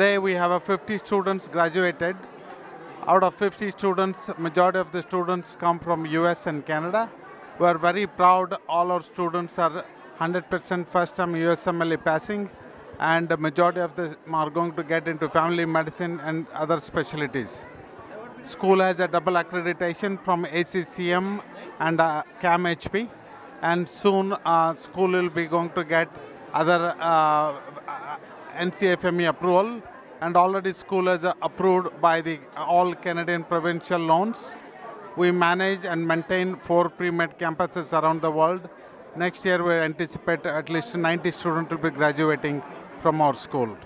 Today we have a 50 students graduated. Out of 50 students, majority of the students come from US and Canada. We are very proud all our students are 100% first time USMLE passing and the majority of them are going to get into family medicine and other specialties. School has a double accreditation from ACCM and uh, CAMHP and soon uh, school will be going to get other uh, NCFME approval and already school uh, approved by the all Canadian provincial loans. We manage and maintain four pre-med campuses around the world. Next year we anticipate at least 90 students will be graduating from our school.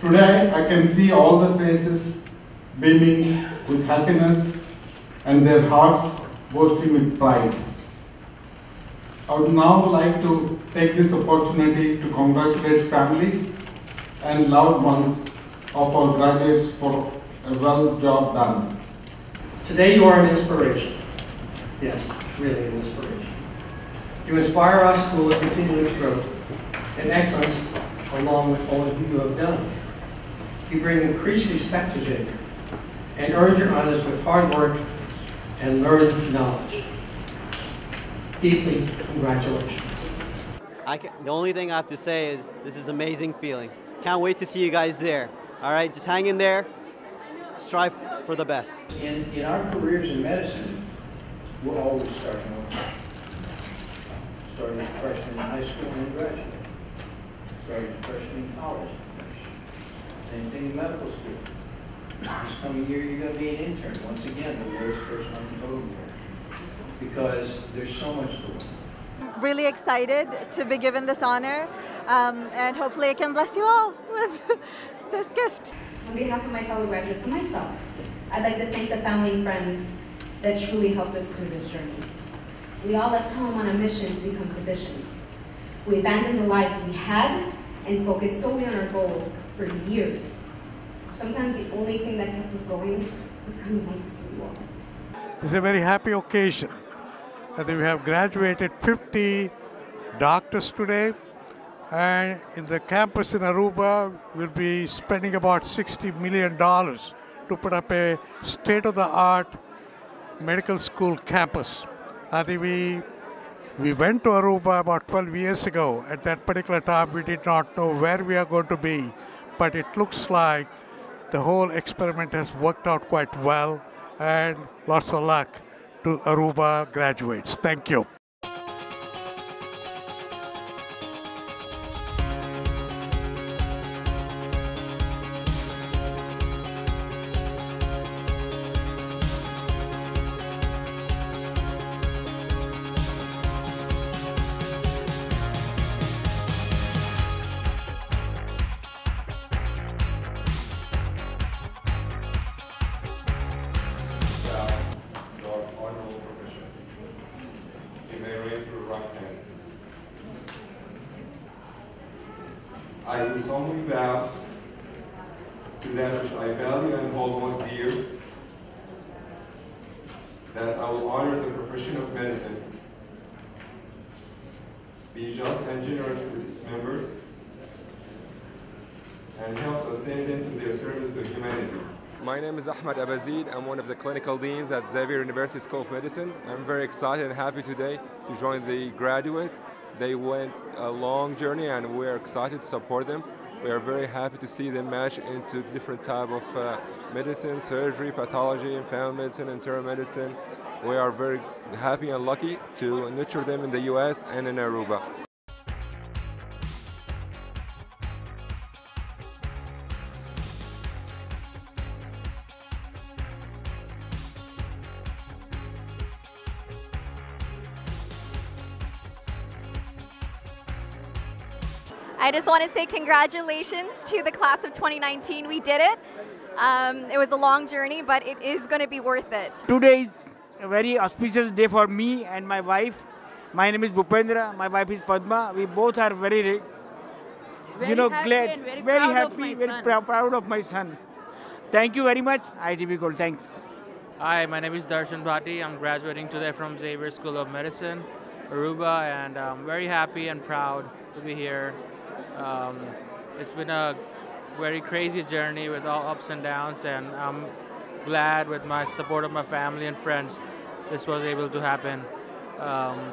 Today I can see all the faces beaming with happiness and their hearts boasting with pride. I would now like to take this opportunity to congratulate families and loved ones of our graduates for a well job done. Today you are an inspiration. Yes, really an inspiration. You inspire our school to continue its growth and excellence along with all you have done. You bring increased respect to Xavier and earn your honors with hard work and learned knowledge. Deeply congratulations. I can, the only thing I have to say is this is amazing feeling. Can't wait to see you guys there. All right, just hang in there. Strive for the best. In, in our careers in medicine, we're always starting over. Starting as freshman in high school and graduate. Starting as freshman in college and finish. Same thing in medical school. This coming year, you're gonna be an intern, once again, the lowest person on the totem pole. Because there's so much to learn. Really excited to be given this honor, um, and hopefully I can bless you all with this gift. On behalf of my fellow graduates and myself, I'd like to thank the family and friends that truly helped us through this journey. We all left home on a mission to become physicians. We abandoned the lives we had and focused solely on our goal for years. Sometimes the only thing that kept us going was coming home to see you all. It's a very happy occasion. I think we have graduated 50 doctors today, and in the campus in Aruba, we'll be spending about $60 million to put up a state-of-the-art medical school campus. I think we we went to Aruba about 12 years ago. At that particular time, we did not know where we are going to be, but it looks like the whole experiment has worked out quite well, and lots of luck to Aruba graduates. Thank you. I do solemnly vow to that which I value and hold most dear, that I will honor the profession of medicine, be just and generous with its members, and help sustain them to their service to humanity. My name is Ahmed Abazid. I'm one of the clinical deans at Xavier University School of Medicine. I'm very excited and happy today to join the graduates. They went a long journey and we're excited to support them. We are very happy to see them match into different type of uh, medicine, surgery, pathology, and family medicine, internal medicine. We are very happy and lucky to nurture them in the US and in Aruba. I just want to say congratulations to the class of 2019. We did it. Um, it was a long journey, but it is going to be worth it. Today is a very auspicious day for me and my wife. My name is Bhupendra. My wife is Padma. We both are very, re- Very you know, glad, very very happy, very son. prou- proud of my son. Thank you very much, ITV Gold. Thanks. Hi, my name is Darshan Bhatti. I'm graduating today from Xavier School of Medicine, Aruba, and I'm very happy and proud to be here. Um, it's been a very crazy journey with all ups and downs, and I'm glad with my support of my family and friends, this was able to happen. Um,